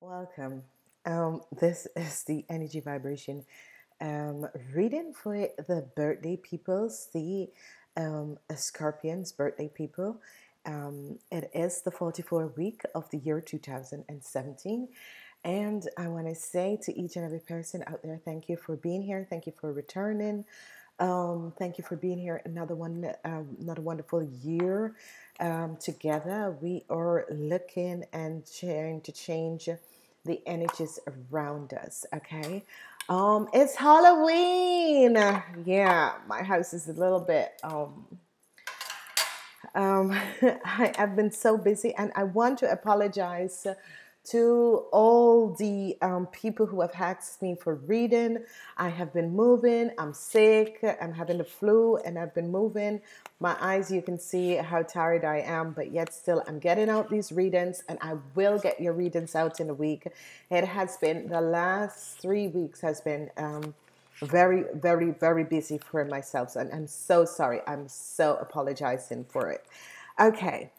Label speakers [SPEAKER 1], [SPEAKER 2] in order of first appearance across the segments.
[SPEAKER 1] Welcome. Um, this is the energy vibration um, reading for the birthday peoples, the um, Scorpions birthday people. Um, it is the 44 week of the year 2017. And I want to say to each and every person out there, thank you for being here. Thank you for returning. Um, thank you for being here. Another one, um, another wonderful year um, together. We are looking and trying to change the energies around us. Okay, um, it's Halloween. Yeah, my house is a little bit. Um, um, I, I've been so busy, and I want to apologize to all the um, people who have asked me for reading. I have been moving. I'm sick. I'm having the flu, and I've been moving. My eyes, you can see how tired I am, but yet still, I'm getting out these readings, and I will get your readings out in a week. It has been the last three weeks has been. Um, very, very, very busy for myself. And I'm so sorry. I'm so apologizing for it. Okay.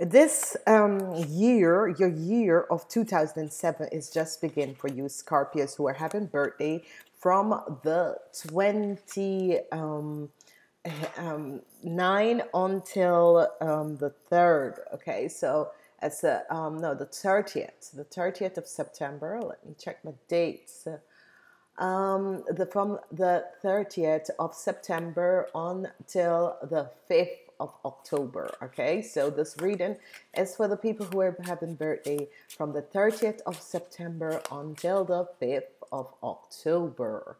[SPEAKER 1] This um, year, your year of 2007 is just begin for you Scorpios who are having birthday from the 29 um, um, until um, the 3rd. Okay, so it's a, um, no, the 30th, the 30th of September. Let me check my dates. Um, the, from the 30th of September until the 5th of October. Okay, so this reading is for the people who are having birthday from the 30th of September until the 5th of October.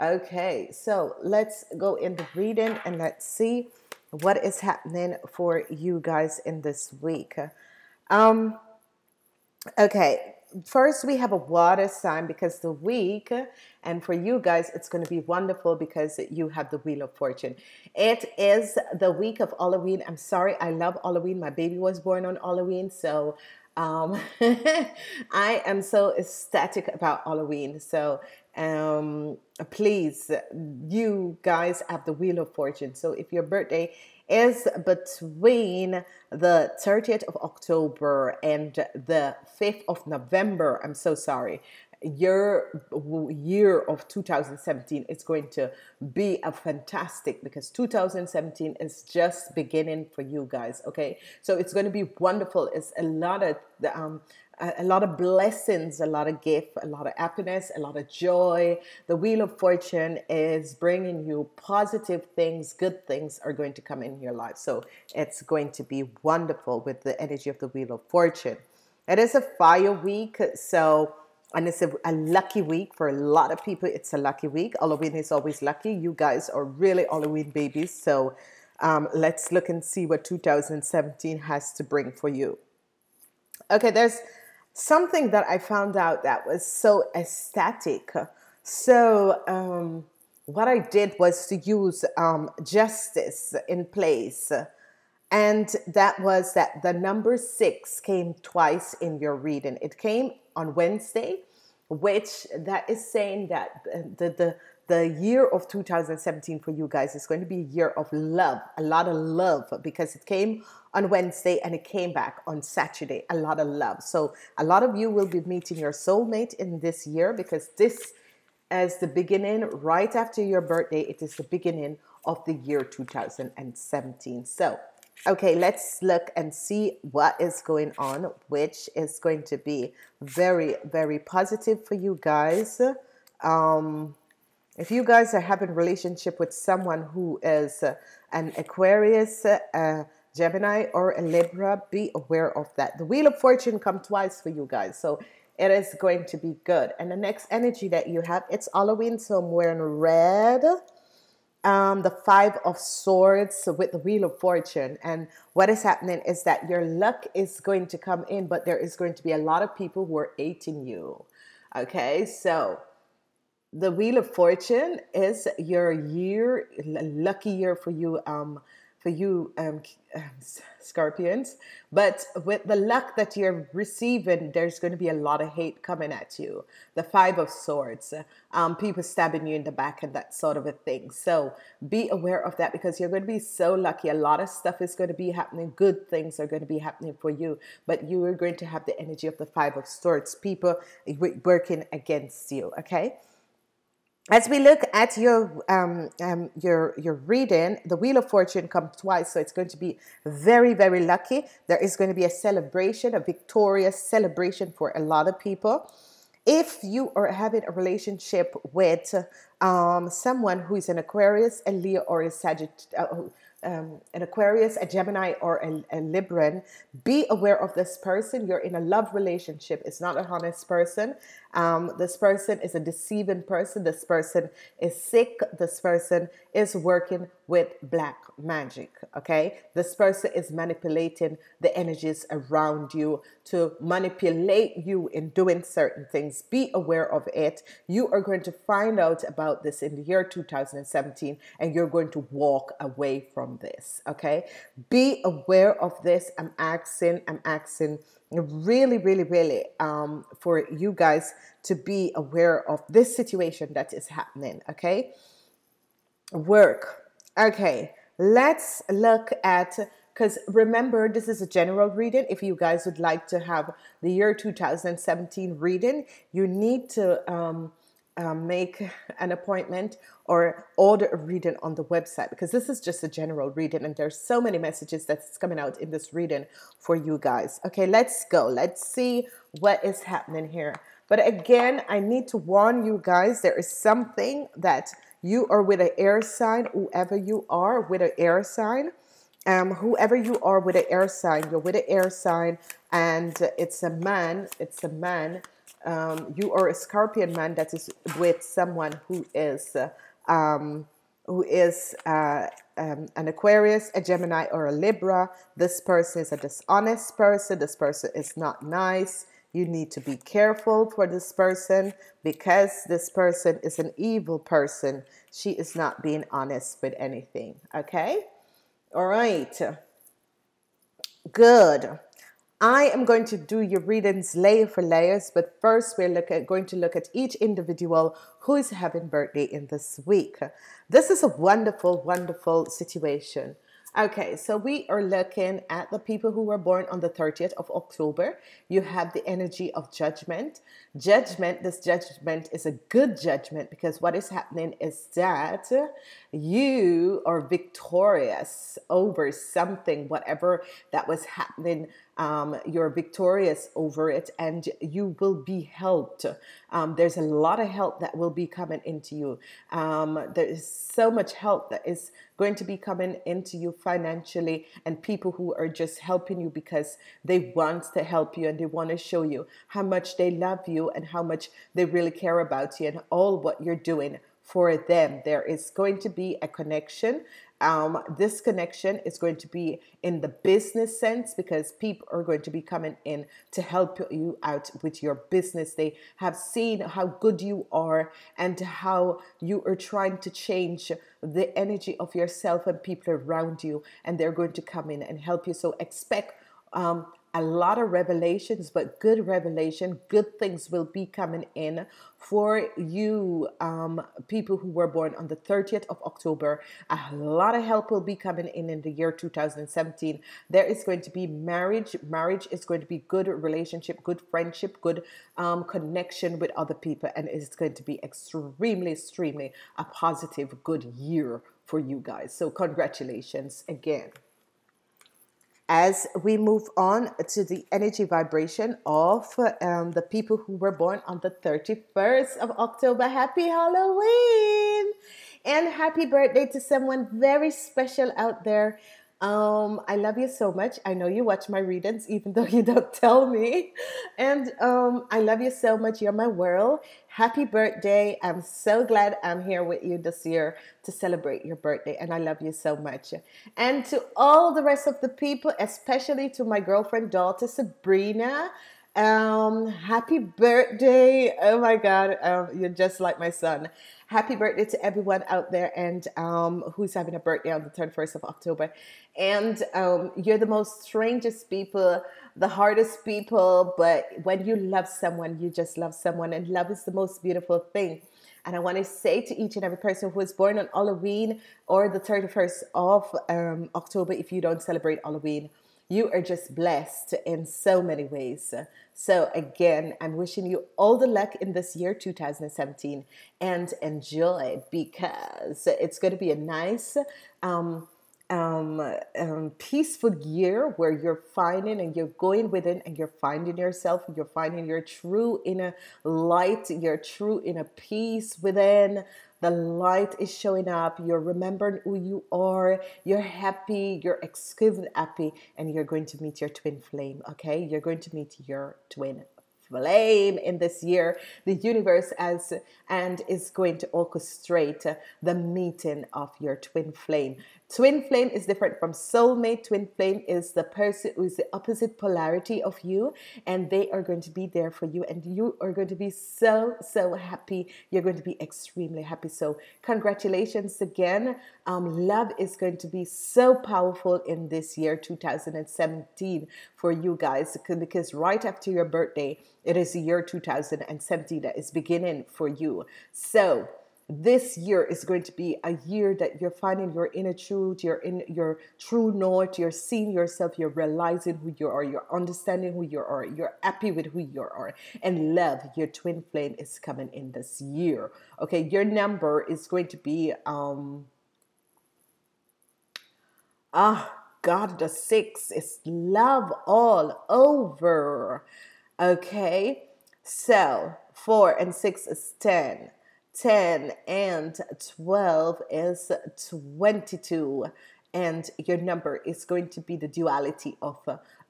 [SPEAKER 1] Okay, so let's go in the reading and let's see what is happening for you guys in this week. Um, okay, first we have a water sign because the week and for you guys it's going to be wonderful because you have the wheel of fortune. It is the week of halloween. I'm sorry i love halloween. My baby was born on halloween so um, i am so ecstatic about halloween so um, please you guys have the wheel of fortune so if your birthday is between the 30th of October and the 5th of November. I'm so sorry. Your year of 2017 is going to be a fantastic because 2017 is just beginning for you guys. Okay, so it's going to be wonderful. It's a lot of um, a, lot of blessings, a lot of gift, a lot of happiness, a lot of joy. The Wheel of Fortune is bringing you positive things, good things are going to come in your life. So it's going to be wonderful with the energy of the Wheel of Fortune. It is a fire week, so and it's a, a, lucky week for a lot of people. It's a lucky week. Halloween is always lucky. You guys are really Halloween babies. So um, let's look and see what 2017 has to bring for you. Okay, there's something that I found out that was so ecstatic. So, um, what I did was to use um, justice in place. And that was that the number six came twice in your reading. It came on Wednesday, which that is saying that the, the, the year of 2017 for you guys is going to be a year of love, a lot of love, because it came on Wednesday and it came back on Saturday. A lot of love. So, a lot of you will be meeting your soulmate in this year because this is the beginning right after your birthday. It is the beginning of the year 2017. So, okay, let's look and see what is going on, which is going to be very, very positive for you guys. Um, if you guys are having relationship with someone who is uh, an Aquarius, uh, Gemini, or a Libra, be aware of that. The Wheel of Fortune come twice for you guys, so it is going to be good. And the next energy that you have, it's Halloween, so I'm wearing red. Um, the Five of Swords with the Wheel of Fortune. And what is happening is that your luck is going to come in, but there is going to be a lot of people who are hating you. Okay, so the Wheel of Fortune is your year, lucky year for you, um, for you um, um, scorpions. But with the luck that you're receiving there's going to be a lot of hate coming at you. The five of swords um, people stabbing you in the back and that sort of a thing. So be aware of that because you're going to be so lucky. A lot of stuff is going to be happening. Good things are going to be happening for you. But you are going to have the energy of the five of swords. People working against you okay as we look at your um, um, your your reading, the Wheel of Fortune comes twice, so it's going to be very very lucky. There is going to be a celebration, a victorious celebration for a lot of people. If you are having a relationship with um, someone who is an Aquarius, a Leo, or a Sagittarius, uh, um, an Aquarius, a Gemini, or a, a Libran, be aware of this person. You're in a love relationship. It's not a honest person. Um, this person is a deceiving person. This person is sick. This person is working with black magic. Okay. This person is manipulating the energies around you to manipulate you in doing certain things. Be aware of it. You are going to find out about this in the year 2017 and you're going to walk away from this. Okay. Be aware of this. I'm asking, I'm asking really, really, really um, for you guys to be aware of this situation that is happening. Okay, work. Okay, let's look at because remember this is a general reading if you guys would like to have the year 2017 reading you need to um, um, make an appointment or order a reading on the website because this is just a general reading and there's so many messages that's coming out in this reading for you guys. Okay, let's go. Let's see what is happening here. But again, I need to warn you guys there is something that you are with an air sign, whoever you are with an air sign. Um, whoever you are with an air sign, you're with an air sign, and it's a man, it's a man um, you are a scorpion man that is with someone who is um, who is uh, um, an Aquarius, a Gemini, or a Libra. This person is a dishonest person. This person is not nice. You need to be careful for this person because this person is an evil person. She is not being honest with anything. Okay? All right. Good. I am going to do your readings layer for layers, but first we're look at, going to look at each individual who is having birthday in this week. This is a wonderful, wonderful situation. Okay, so we are looking at the people who were born on the 30th of October. You have the energy of judgment. Judgment, this judgment is a good judgment because what is happening is that you are victorious over something, whatever that was happening um, you're victorious over it and you will be helped. Um, there's a lot of help that will be coming into you. Um, there is so much help that is going to be coming into you financially, and people who are just helping you because they want to help you and they want to show you how much they love you and how much they really care about you and all what you're doing for them. There is going to be a connection um, this connection is going to be in the business sense because people are going to be coming in to help you out with your business. They have seen how good you are and how you are trying to change the energy of yourself and people around you, and they're going to come in and help you. So expect um, a lot of revelations, but good revelation, good things will be coming in for you, um, people who were born on the 30th of October. A lot of help will be coming in in the year 2017. There is going to be marriage. Marriage is going to be good relationship, good friendship, good um, connection with other people, and it's going to be extremely, extremely a positive, good year for you guys. So, congratulations again as we move on to the energy vibration of um, the people who were born on the 31st of October. Happy Halloween! And happy birthday to someone very special out there um, I love you so much. I know you watch my readings, even though you don't tell me. And um, I love you so much. You're my world. Happy birthday. I'm so glad I'm here with you this year to celebrate your birthday. And I love you so much. And to all the rest of the people, especially to my girlfriend, daughter Sabrina. Um, happy birthday. Oh my God. Um, you're just like my son. Happy birthday to everyone out there and um, who's having a birthday on the 31st of October. And um, you're the most strangest people, the hardest people. But when you love someone, you just love someone. And love is the most beautiful thing. And I want to say to each and every person who was born on Halloween or the 31st of um, October, if you don't celebrate Halloween, you are just blessed in so many ways. So, again, I'm wishing you all the luck in this year, 2017, and enjoy because it's going to be a nice, um, um, um, peaceful year where you're finding and you're going within and you're finding yourself, you're finding your true inner light, your true inner peace within the light is showing up. You're remembering who you are. You're happy. You're exquisite happy. And you're going to meet your twin flame. Okay. You're going to meet your twin flame in this year. The universe as and is going to orchestrate the meeting of your twin flame. Twin flame is different from soulmate. Twin flame is the person who is the opposite polarity of you, and they are going to be there for you, and you are going to be so, so happy. You're going to be extremely happy. So, congratulations again. Um, love is going to be so powerful in this year, 2017, for you guys, because right after your birthday, it is the year 2017 that is beginning for you. So, this year is going to be a year that you're finding your inner truth, you're in your true north, you're seeing yourself, you're realizing who you are, you're understanding who you are, you're happy with who you are, and love, your twin flame is coming in this year. Okay, your number is going to be um ah God, the six is love all over. Okay, so four and six is ten. 10 and 12 is 22 and your number is going to be the duality of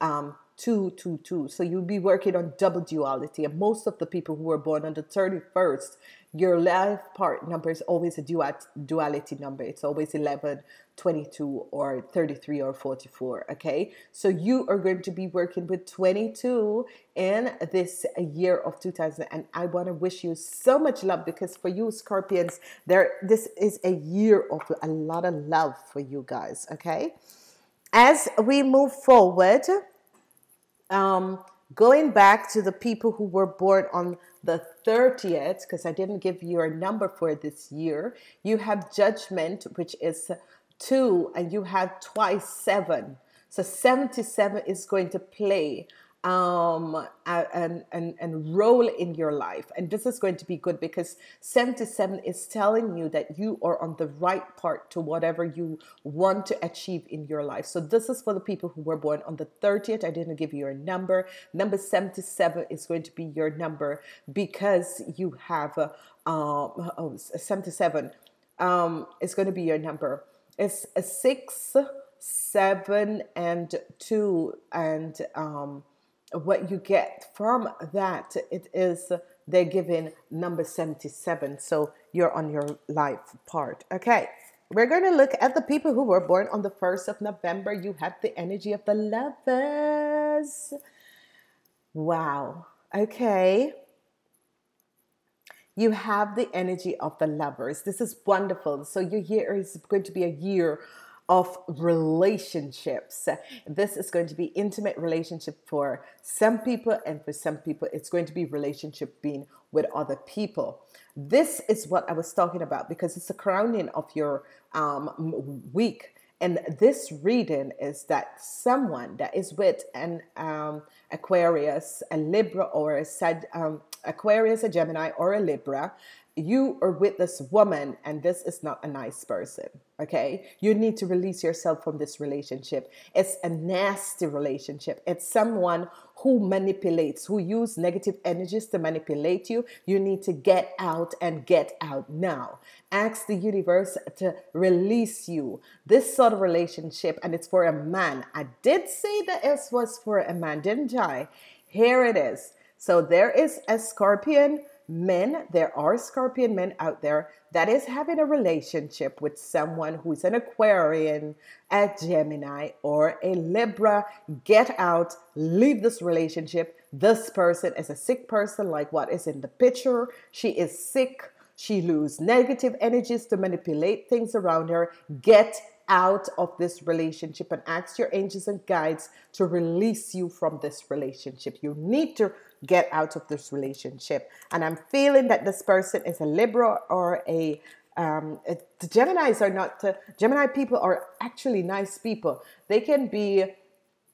[SPEAKER 1] um, 2 2 2 so you'll be working on double duality and most of the people who were born on the 31st your life part number is always a duality number. It's always 11, 22, or 33 or 44. Okay. So you are going to be working with 22 in this year of 2000. And I want to wish you so much love because for you, Scorpions, there, this is a year of a lot of love for you guys. Okay. As we move forward, um, going back to the people who were born on the 30th, because I didn't give you a number for this year, you have judgment, which is two, and you have twice seven. So 77 is going to play um, and, and, and role in your life. And this is going to be good because 77 is telling you that you are on the right part to whatever you want to achieve in your life. So this is for the people who were born on the 30th. I didn't give you a number. Number 77 is going to be your number because you have uh, um, oh, 77 um, is going to be your number. It's a six, seven, and two, and um, what you get from that it is they're giving number 77 so you're on your life part. Okay. We're going to look at the people who were born on the 1st of november. You have the energy of the lovers. Wow. Okay. You have the energy of the lovers. This is wonderful. So your year is going to be a year of relationships. This is going to be intimate relationship for some people and for some people it's going to be relationship being with other people. This is what I was talking about because it's the crowning of your um, week. And this reading is that someone that is with an um, Aquarius, a Libra, or a Sag- um, Aquarius, a Gemini, or a Libra, you are with this woman and this is not a nice person okay? You need to release yourself from this relationship. It's a nasty relationship. It's someone who manipulates who use negative energies to manipulate you. You need to get out and get out now. Ask the universe to release you. This sort of relationship and it's for a man. I did say that it was for a man didn't i? Here it is so there is a scorpion men, there are scorpion men out there that is having a relationship with someone who's an Aquarian, a Gemini, or a Libra. Get out, leave this relationship this person is a sick person, like what is in the picture. She is sick. She lose negative energies to manipulate things around her. Get out of this relationship and ask your angels and guides to release you from this relationship. You need to get out of this relationship. And I'm feeling that this person is a Libra or a um, the Geminis are not, uh, Gemini people are actually nice people. They can be,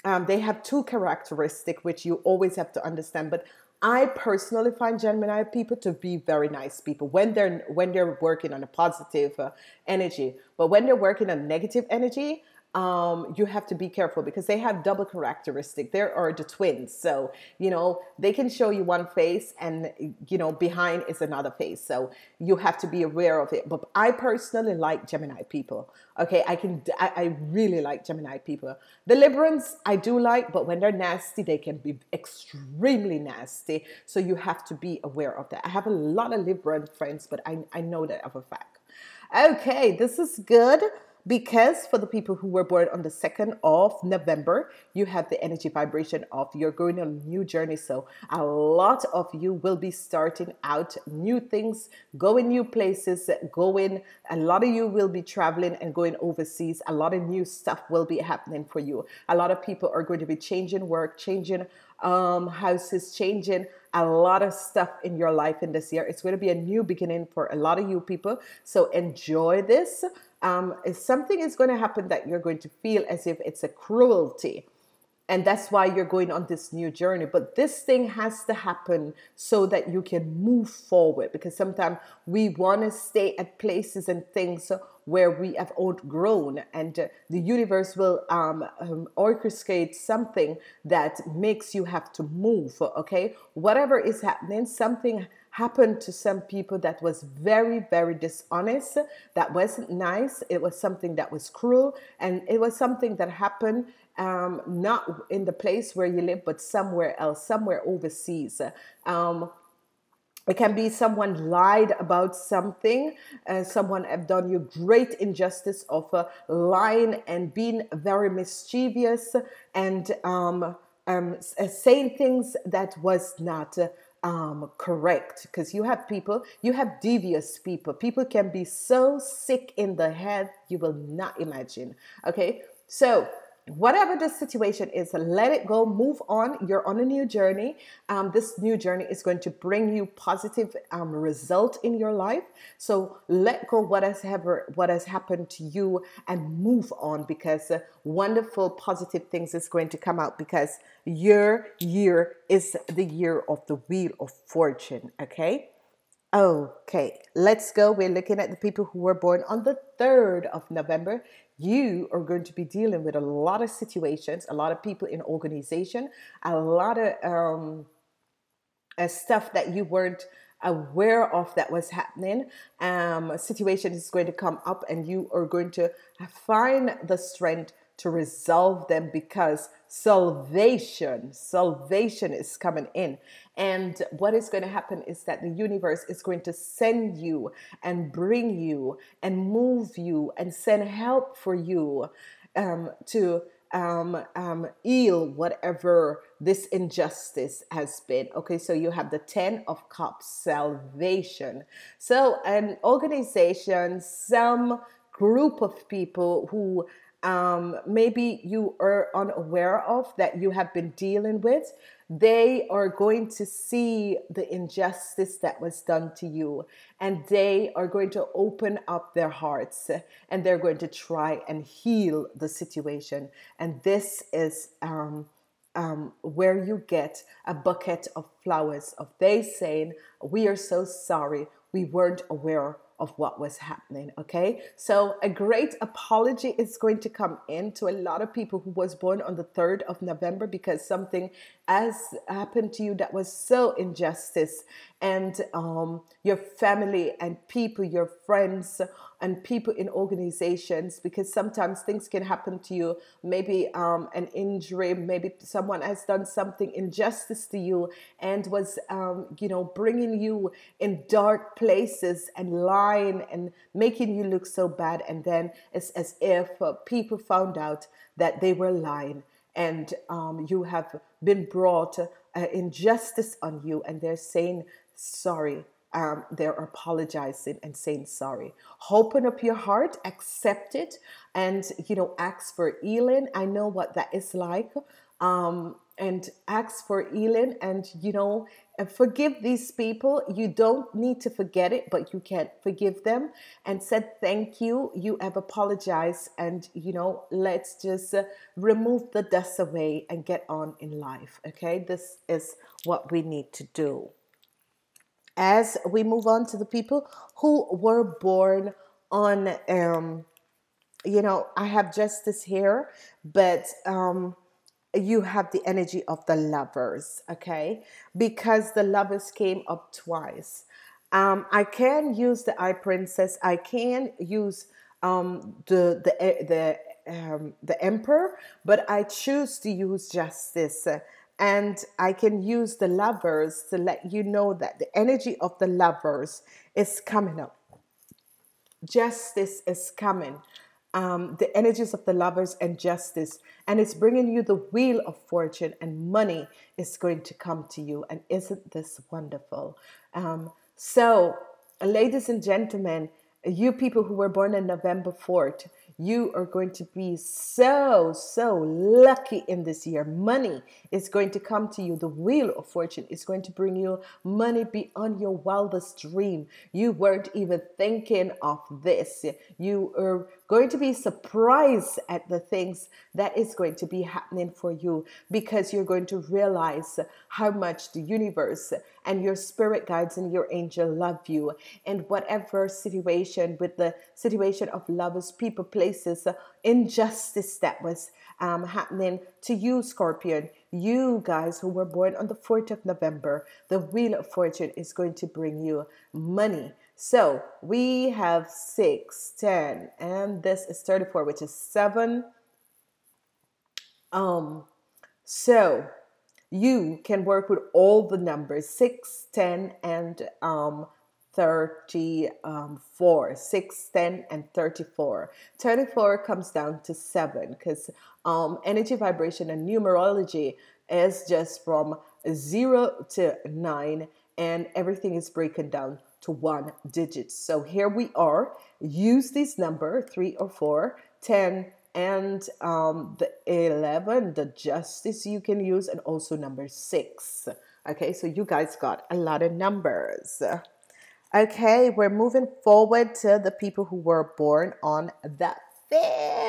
[SPEAKER 1] um, they have two characteristics which you always have to understand. But I personally find Gemini people to be very nice people when they're when they're working on a positive uh, energy. But when they're working on negative energy, um, you have to be careful because they have double characteristic. There are the twins, so you know they can show you one face, and you know behind is another face. So you have to be aware of it. But I personally like Gemini people. Okay, I can. I, I really like Gemini people. The Librans I do like, but when they're nasty, they can be extremely nasty. So you have to be aware of that. I have a lot of Libran friends, but I I know that of a fact. Okay, this is good because for the people who were born on the 2nd of November, you have the energy vibration of you're going on a new journey. So a lot of you will be starting out new things, going new places, going, a lot of you will be traveling and going overseas. A lot of new stuff will be happening for you. A lot of people are going to be changing work, changing um, houses, changing a lot of stuff in your life in this year. It's going to be a new beginning for a lot of you people. So enjoy this um, something is going to happen that you're going to feel as if it's a cruelty. And that's why you're going on this new journey. But this thing has to happen so that you can move forward. Because sometimes we want to stay at places and things where we have outgrown, and uh, the universe will um, um, orchestrate something that makes you have to move. Okay, whatever is happening, something happened to some people that was very, very dishonest, that wasn't nice. It was something that was cruel, and it was something that happened um, not in the place where you live, but somewhere else, somewhere overseas. Um, it can be someone lied about something, uh, someone have done you great injustice of uh, lying and being very mischievous and um, um, saying things that was not. Um, correct because you have people, you have devious people. People can be so sick in the head you will not imagine. Okay, so whatever the situation is, let it go, move on. You're on a new journey. Um, this new journey is going to bring you positive um, result in your life. So let go what has ever what has happened to you and move on because wonderful positive things is going to come out because your year is the year of the wheel of fortune. Okay. Okay, let's go. We're looking at the people who were born on the 3rd of November you are going to be dealing with a lot of situations, a lot of people in organization, a lot of um, uh, stuff that you weren't aware of that was happening. Um, a situation is going to come up, and you are going to find the strength to resolve them because salvation, salvation is coming in. And what is going to happen is that the universe is going to send you and bring you and move you and send help for you um, to um, um, heal whatever this injustice has been. Okay, so you have the 10 of cups, salvation. So, an organization, some group of people who um, maybe you are unaware of that you have been dealing with, they are going to see the injustice that was done to you and they are going to open up their hearts and they're going to try and heal the situation. And this is um, um, where you get a bucket of flowers of they saying, We are so sorry, we weren't aware of what was happening okay? So a great apology is going to come in to a lot of people who was born on the 3rd of november because something has happened to you that was so injustice. And um, your family and people your friends and people in organizations because sometimes things can happen to you. Maybe um, an injury maybe someone has done something injustice to you and was um, you know bringing you in dark places and lying and making you look so bad. And then it's as if uh, people found out that they were lying and um, you have been brought uh, injustice on you and they're saying sorry um, they're apologizing and saying sorry. Open up your heart, accept it, and you know, ask for healing. I know what that is like. Um, and ask for healing and you know forgive these people. You don't need to forget it but you can forgive them and said thank you. You have apologized and you know let's just uh, remove the dust away and get on in life. Okay? This is what we need to do. As we move on to the people who were born on um you know i have justice here but um you have the energy of the lovers okay because the lovers came up twice um i can use the eye princess i can use um the the the um, the emperor but i choose to use justice and I can use the lovers to let you know that the energy of the lovers is coming up. Justice is coming. Um, the energies of the lovers and justice, and it's bringing you the wheel of fortune, and money is going to come to you. And isn't this wonderful? Um, so, ladies and gentlemen, you people who were born on November 4th, you are going to be so, so lucky in this year. Money is going to come to you. The wheel of fortune is going to bring you money beyond your wildest dream. You weren't even thinking of this. You are going to be surprised at the things that is going to be happening for you because you're going to realize how much the universe and your spirit guides and your angel love you. And whatever situation with the situation of lovers, people, places, injustice that was um, happening to you, Scorpion, you guys who were born on the 4th of November, the Wheel of Fortune is going to bring you money so we have 6, 10, and this is 34, which is 7. Um, so you can work with all the numbers 6, 10, and um, 34. 6, 10, and 34. 34 comes down to 7 because um, energy, vibration, and numerology is just from 0 to 9, and everything is broken down to one digit. So here we are. Use this number, three or four, 10, and um, the 11, the justice you can use, and also number six. Okay, so you guys got a lot of numbers. Okay, we're moving forward to the people who were born on the 5th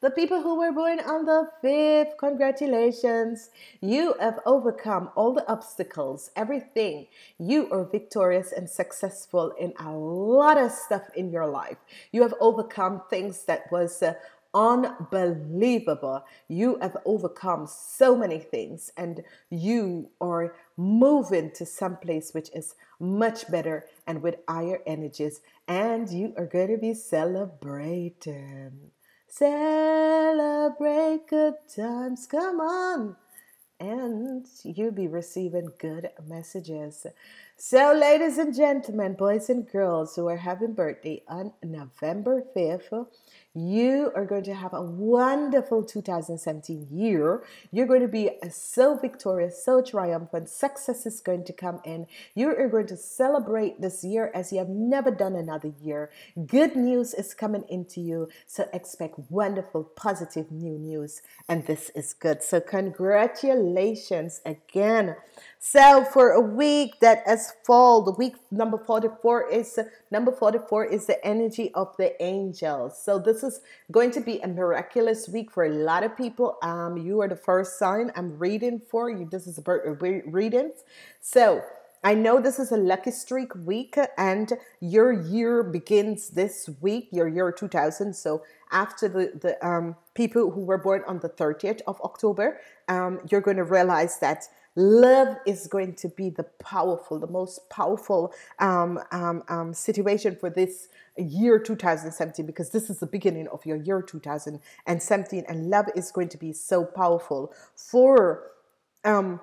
[SPEAKER 1] the people who were born on the 5th, congratulations. You have overcome all the obstacles, everything. You are victorious and successful in a lot of stuff in your life. You have overcome things that was uh, unbelievable. You have overcome so many things and you are moving to some place which is much better and with higher energies and you are going to be celebrating. Celebrate good times, come on. And you'll be receiving good messages. So, ladies and gentlemen, boys and girls who are having birthday on November 5th, you are going to have a wonderful 2017 year. You're going to be so victorious, so triumphant. Success is going to come in. You are going to celebrate this year as you have never done another year. Good news is coming into you. So expect wonderful, positive new news. And this is good. So, congratulations again. So for a week that has fall, the week number 44 is number 44 is the energy of the angels. So this is going to be a miraculous week for a lot of people. Um, you are the first sign I'm reading for you. This is a reading. So I know this is a lucky streak week and your year begins this week, your year 2000. So after the, the um, people who were born on the 30th of October, um, you're going to realize that Love is going to be the powerful, the most powerful um, um, um, situation for this year 2017 because this is the beginning of your year 2017, and love is going to be so powerful for um,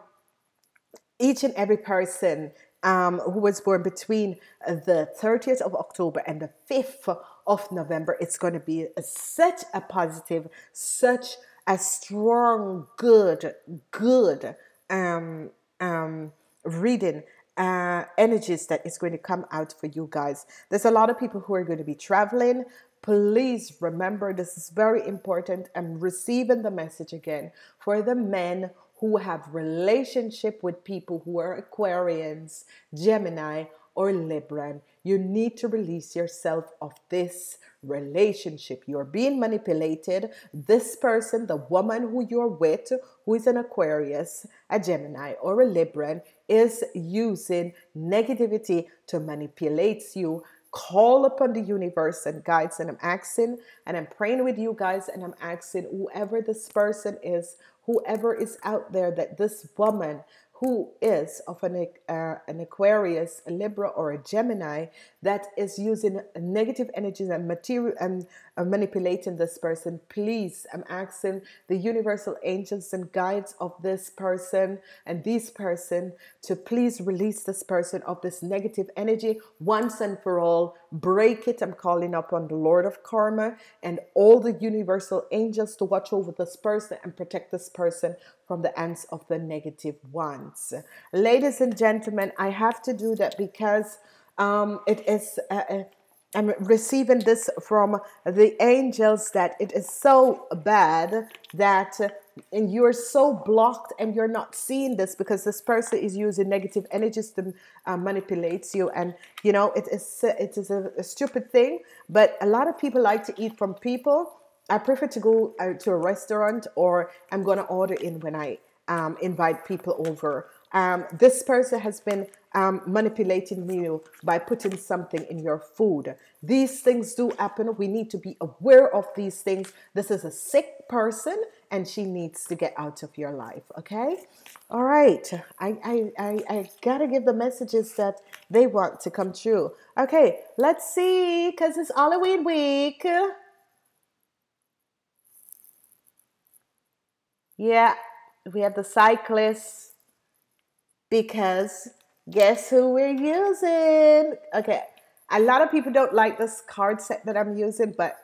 [SPEAKER 1] each and every person um, who was born between the 30th of October and the 5th of November. It's going to be such a positive, such a strong, good, good um, um, reading uh, energies that is going to come out for you guys. There's a lot of people who are going to be traveling. Please remember this is very important. I'm receiving the message again for the men who have relationship with people who are Aquarians, Gemini, or Libran. You need to release yourself of this relationship. You're being manipulated. This person, the woman who you're with, who is an Aquarius, a Gemini, or a Libran, is using negativity to manipulate you. Call upon the universe and guides, and I'm asking and I'm praying with you guys, and I'm asking whoever this person is, whoever is out there, that this woman who is of an, uh, an Aquarius, a Libra, or a Gemini that is using negative energies and material and uh, manipulating this person, please, I'm asking the universal angels and guides of this person and this person to please release this person of this negative energy once and for all. Break it. I'm calling upon the Lord of Karma and all the universal angels to watch over this person and protect this person from the ends of the negative ones. Ladies and gentlemen, I have to do that because um, it is. Uh, uh, I'm receiving this from the angels that it is so bad that and you're so blocked and you're not seeing this because this person is using negative energies to uh, manipulate you. And you know it is it is a, a stupid thing. But a lot of people like to eat from people. I prefer to go uh, to a restaurant or I'm going to order in when I um, invite people over. Um, this person has been um, manipulating you by putting something in your food. These things do happen. We need to be aware of these things. This is a sick person and she needs to get out of your life. Okay? All right. I, I, I, I got to give the messages that they want to come true. Okay, let's see because it's Halloween week. Yeah, we have the cyclists because guess who we're using? Okay, a lot of people don't like this card set that I'm using, but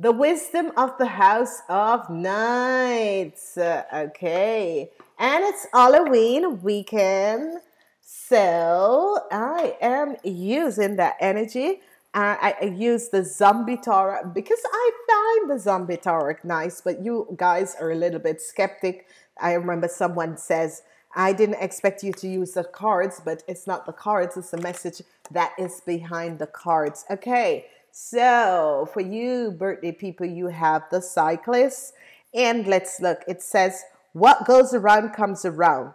[SPEAKER 1] the wisdom of the house of knights. Okay, and it's Halloween weekend. So I am using that energy uh, I, I use the zombie tarot because I find the zombie tarot nice, but you guys are a little bit skeptic. I remember someone says, I didn't expect you to use the cards, but it's not the cards, it's the message that is behind the cards. Okay, so for you birthday people, you have the cyclist. And let's look, it says, What goes around comes around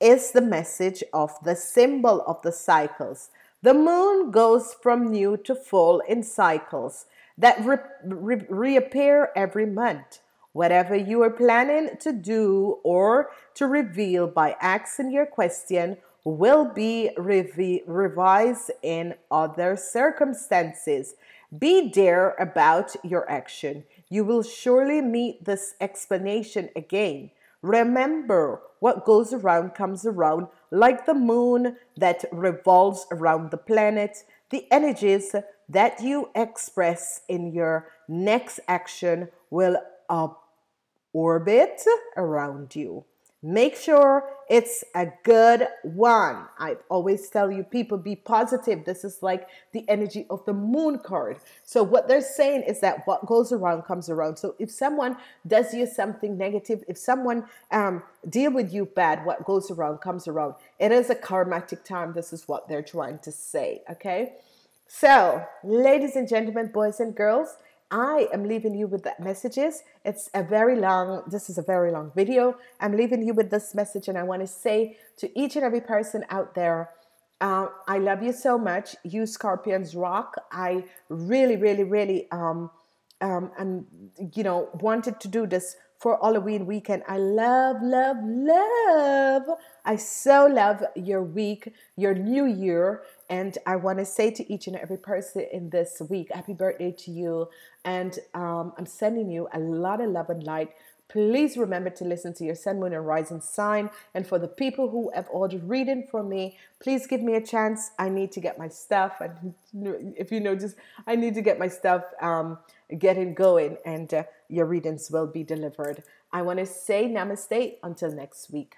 [SPEAKER 1] is the message of the symbol of the cycles. The moon goes from new to full in cycles that re re reappear every month. Whatever you are planning to do or to reveal by asking your question will be revised in other circumstances. Be dare about your action. You will surely meet this explanation again. Remember, what goes around comes around, like the moon that revolves around the planet. The energies that you express in your next action will uh, orbit around you. Make sure it's a good one. I always tell you, people, be positive. This is like the energy of the moon card. So, what they're saying is that what goes around comes around. So, if someone does you something negative, if someone um, deal with you bad, what goes around comes around. It is a karmatic time. This is what they're trying to say. Okay. So, ladies and gentlemen, boys and girls, I am leaving you with that messages. It's a very long, this is a very long video. I'm leaving you with this message, and I want to say to each and every person out there, uh, I love you so much. You Scorpions rock. I really, really, really um, um, I'm, you know, wanted to do this for Halloween weekend. I love, love, love. I so love your week, your new year. And I want to say to each and every person in this week, happy birthday to you. And um, I'm sending you a lot of love and light. Please remember to listen to your sun, moon, and rising sign. And for the people who have ordered reading from me, please give me a chance. I need to get my stuff. And if you know, just I need to get my stuff um, getting going, and uh, your readings will be delivered. I want to say namaste until next week.